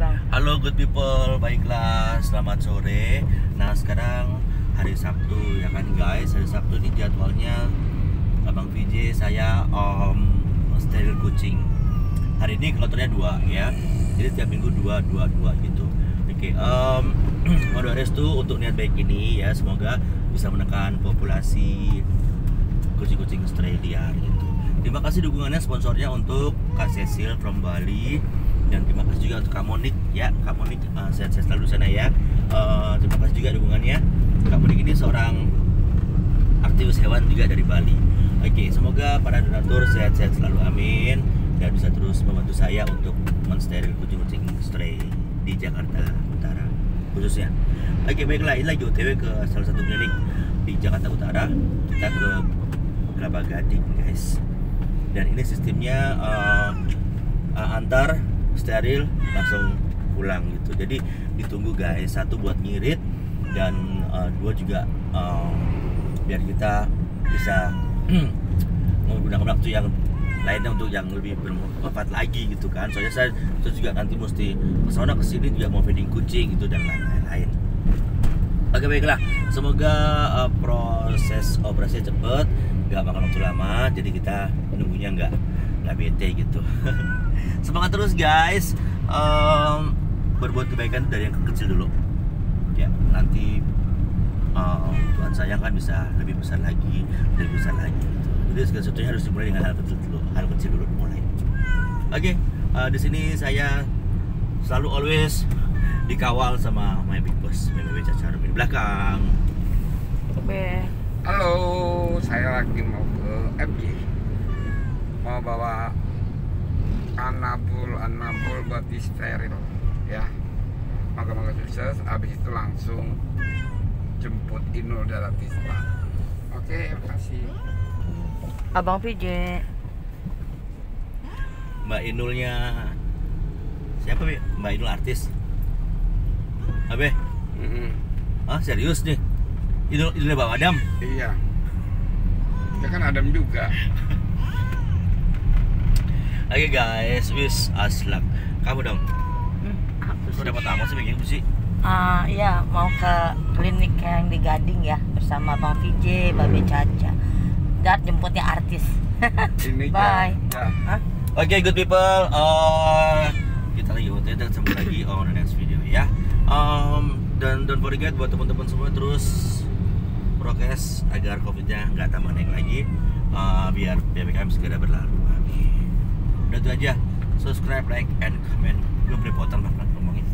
bang. Halo good people, baiklah selamat sore. Nah sekarang hari Sabtu ya kan guys, hari Sabtu ini jadwalnya Abang VJ saya om steril kucing. Hari ini kloternya dua ya, jadi tiap minggu dua dua dua gitu. Oke, um, Mode restu untuk niat baik ini ya semoga bisa menekan populasi kucing-kucing stray liar gitu. Terima kasih dukungannya sponsornya untuk Kak Cecil from Bali dan terima kasih juga untuk Kak Monik ya Kak Monik uh, sehat-sehat selalu sana ya. Uh, terima kasih juga dukungannya. Kak Monik ini seorang aktivis hewan juga dari Bali. Oke, semoga para donatur sehat-sehat selalu amin dan bisa terus membantu saya untuk mensteril kucing-kucing stray di Jakarta Utara khususnya. Oke, baiklah ini lagi OTW ke salah satu klinik di Jakarta Utara. Kita ke Kelapa Gading, guys dan ini sistemnya uh, uh, antar steril langsung pulang gitu. Jadi ditunggu guys satu buat ngirit dan uh, dua juga uh, biar kita bisa menggunakan waktu yang lainnya untuk yang lebih bermanfaat lagi gitu kan. Soalnya saya terus juga nanti mesti ke sana ke sini juga mau feeding kucing gitu dan lain-lain. Oke baiklah, semoga uh, proses operasi cepet, nggak makan waktu lama, jadi kita nunggunya nggak nggak bete gitu. Semangat terus guys, um, berbuat kebaikan dari yang kecil dulu. Ya nanti um, Tuhan sayang kan bisa lebih besar lagi, lebih besar lagi. Gitu. Jadi segala sesuatunya harus dimulai dengan hal kecil dulu, hal kecil dulu dimulai. Oke, uh, di sini saya selalu always dikawal sama my big boss BBB Caca di belakang Be. Halo, saya lagi mau ke FJ Mau bawa anabul anabul di steril ya. Moga-moga sukses, habis itu langsung jemput Inul Daratista. Oke, makasih Abang PJ. Mbak Inulnya siapa Bi? Mbak Inul artis. Abe, Mm-mm. ah serius nih? Inul Inulnya Bang Adam? Iya. Ya kan Adam juga Oke guys, wis aslak Kamu dong, Hmm, aku sih. dapat tamu sih bikin sih Ah, iya mau ke klinik yang di Gading ya bersama Bang VJ, Babe Caca. Dan jemputnya artis. Ini Bye. ya, ya. Oke good people, uh, kita lagi OTW dan sampai lagi on the next video ya. Um, dan don't forget buat teman-teman semua terus prokes agar covidnya nggak tambah naik lagi, uh, biar ppkm segera berlalu. Amin itu aja. Subscribe like and comment. Gue beli potong ngomongin.